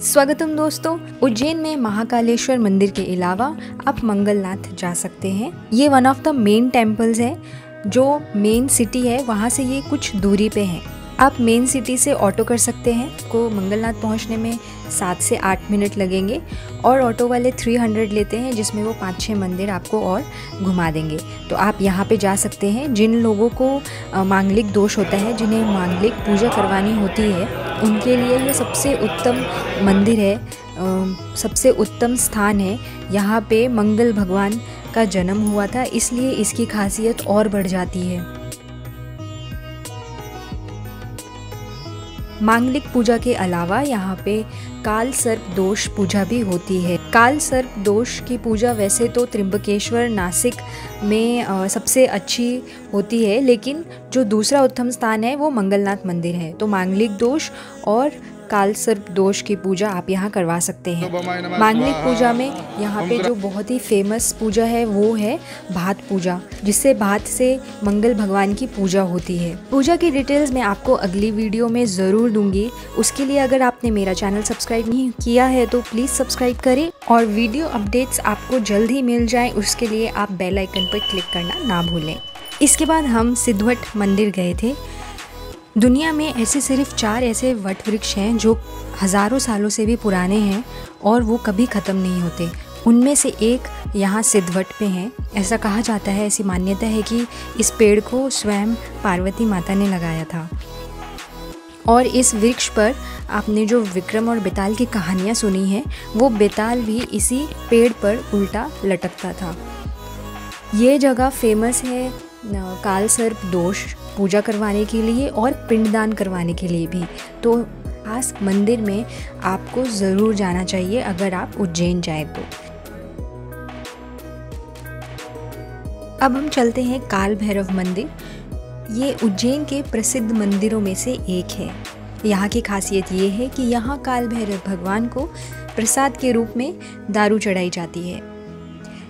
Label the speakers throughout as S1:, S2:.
S1: स्वागतम दोस्तों, उज्जैन में महाकालेश्वर मंदिर के अलावा आप मंगलनाथ जा सकते हैं। ये one of the main temples है, जो मेन सिटी है, वहाँ से ये कुछ दूरी पे है। आप मेन सिटी से ऑटो कर सकते हैं। को मंगलनाथ पहुँचने में सात से आठ मिनट लगेंगे और ऑटो वाले थ्री हंड्रेड लेते हैं, जिसमें वो पाँच छः मंदिर आपको और घुमा देंगे। तो आप यहाँ पे जा सकते हैं। जिन लोगों को मांगलिक दोष होता है, जिन्हें मांगलिक पूजा करवानी होती है, उनके लिए ये सबसे उत्तम मंदिर है सबसे उत्तम स्थान है। यहाँ पे मंगल भगवान का जन्म हुआ था, इसलिए इसकी खासियत और बढ़ जाती है। मांगलिक पूजा के अलावा यहाँ पे काल सर्प दोष पूजा भी होती है। काल सर्प दोष की पूजा वैसे तो त्रिंबकेश्वर नासिक में सबसे अच्छी होती है, लेकिन जो दूसरा उत्तम स्थान है वो मंगलनाथ मंदिर है। तो मांगलिक दोष और काल सर्प दोष की पूजा आप यहाँ करवा सकते हैं। मांगलिक पूजा में यहाँ पे जो बहुत ही फ़ेमस पूजा है, वो है भात पूजा, जिससे भात से मंगल भगवान की पूजा होती है। पूजा की डिटेल्स मैं आपको अगली वीडियो में ज़रूर दूँगी। उसके लिए अगर आपने मेरा चैनल सब्सक्राइब नहीं किया है तो प्लीज़ सब्सक्राइब करें और वीडियो अपडेट्स आपको जल्द ही मिल जाए। उसके लिए आप बेल आइकन पर क्लिक करना ना भूलें। इसके बाद हम सिद्धवट मंदिर गए थे। दुनिया में ऐसे सिर्फ़ चार ऐसे वट वृक्ष हैं जो हज़ारों सालों से भी पुराने हैं और वो कभी ख़त्म नहीं होते। उनमें से एक यहाँ सिद्धवट पे हैं। ऐसा कहा जाता है, ऐसी मान्यता है कि इस पेड़ को स्वयं पार्वती माता ने लगाया था। और इस वृक्ष पर आपने जो विक्रम और बेताल की कहानियाँ सुनी हैं, वो बेताल भी इसी पेड़ पर उल्टा लटकता था। ये जगह फ़ेमस है काल सर्प दोष पूजा करवाने के लिए और पिंडदान करवाने के लिए भी। तो खास मंदिर में आपको ज़रूर जाना चाहिए अगर आप उज्जैन जाए तो। अब हम चलते हैं काल भैरव मंदिर। ये उज्जैन के प्रसिद्ध मंदिरों में से एक है। यहाँ की खासियत ये है कि यहाँ काल भैरव भगवान को प्रसाद के रूप में दारू चढ़ाई जाती है।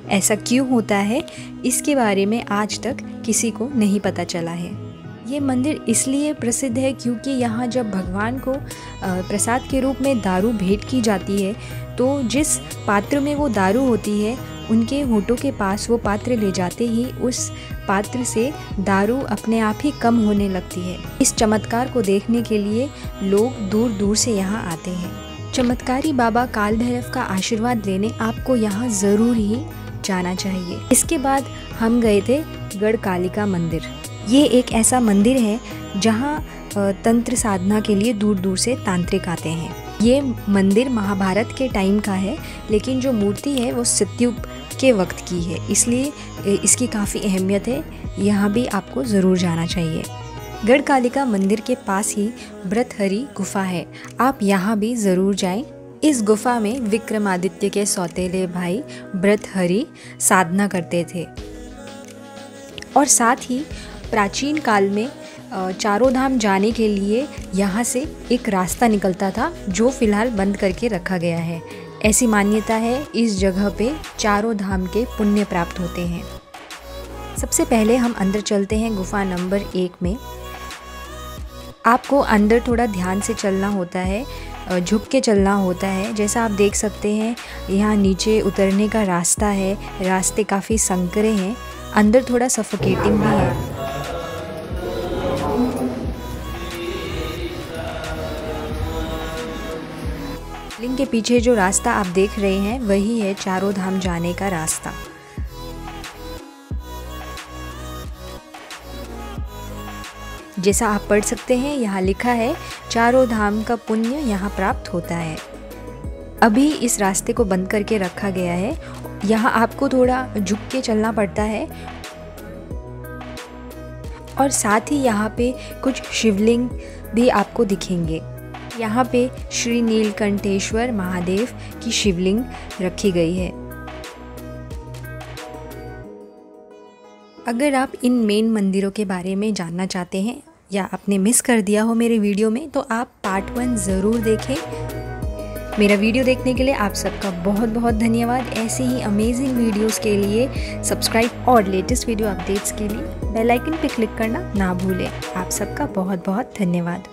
S1: ऐसा क्यों होता है? इसके बारे में आज तक किसी को नहीं पता चला है। ये मंदिर इसलिए प्रसिद्ध है क्योंकि यहाँ जब भगवान को प्रसाद के रूप में दारू भेंट की जाती है तो जिस पात्र में वो दारू होती है, उनके होठों के पास वो पात्र ले जाते ही उस पात्र से दारू अपने आप ही कम होने लगती है। इस चमत्कार को देखने के लिए लोग दूर दूर से यहाँ आते हैं। चमत्कारी बाबा काल भैरव का आशीर्वाद लेने आपको यहाँ ज़रूर ही जाना चाहिए। इसके बाद हम गए थे गढ़ कालिका मंदिर। ये एक ऐसा मंदिर है जहाँ तंत्र साधना के लिए दूर दूर से तांत्रिक आते हैं। ये मंदिर महाभारत के टाइम का है, लेकिन जो मूर्ति है वो सत्युग के वक्त की है। इसलिए इसकी काफ़ी अहमियत है। यहाँ भी आपको ज़रूर जाना चाहिए। गढ़कालिका मंदिर के पास ही ब्रतहरी गुफा है। आप यहाँ भी ज़रूर जाएँ। इस गुफा में विक्रमादित्य के सौतेले भाई ब्रतहरी साधना करते थे। और साथ ही प्राचीन काल में चारों धाम जाने के लिए यहाँ से एक रास्ता निकलता था, जो फ़िलहाल बंद करके रखा गया है। ऐसी मान्यता है, इस जगह पे चारों धाम के पुण्य प्राप्त होते हैं। सबसे पहले हम अंदर चलते हैं गुफा नंबर एक में। आपको अंदर थोड़ा ध्यान से चलना होता है। झुक के चलना होता है। जैसा आप देख सकते हैं, यहाँ नीचे उतरने का रास्ता है। रास्ते काफ़ी संकरे हैं। अंदर थोड़ा सफोकेटिंग भी है। लिंग के पीछे जो रास्ता आप देख रहे हैं, वही है चारों धाम जाने का रास्ता। जैसा आप पढ़ सकते हैं, यहाँ लिखा है, चारों धाम का पुण्य यहाँ प्राप्त होता है। अभी इस रास्ते को बंद करके रखा गया है। यहाँ आपको थोड़ा झुक के चलना पड़ता है। और साथ ही यहाँ पे कुछ शिवलिंग भी आपको दिखेंगे। यहाँ पे श्री नीलकंठेश्वर महादेव की शिवलिंग रखी गई है। अगर आप इन मेन मंदिरों के बारे में जानना चाहते हैं या आपने मिस कर दिया हो मेरे वीडियो में तो आप पार्ट वन ज़रूर देखें। मेरा वीडियो देखने के लिए आप सबका बहुत बहुत धन्यवाद। ऐसे ही अमेजिंग वीडियोस के लिए सब्सक्राइब और लेटेस्ट वीडियो अपडेट्स के लिए बेल आइकन पे क्लिक करना ना भूलें। आप सबका बहुत बहुत धन्यवाद।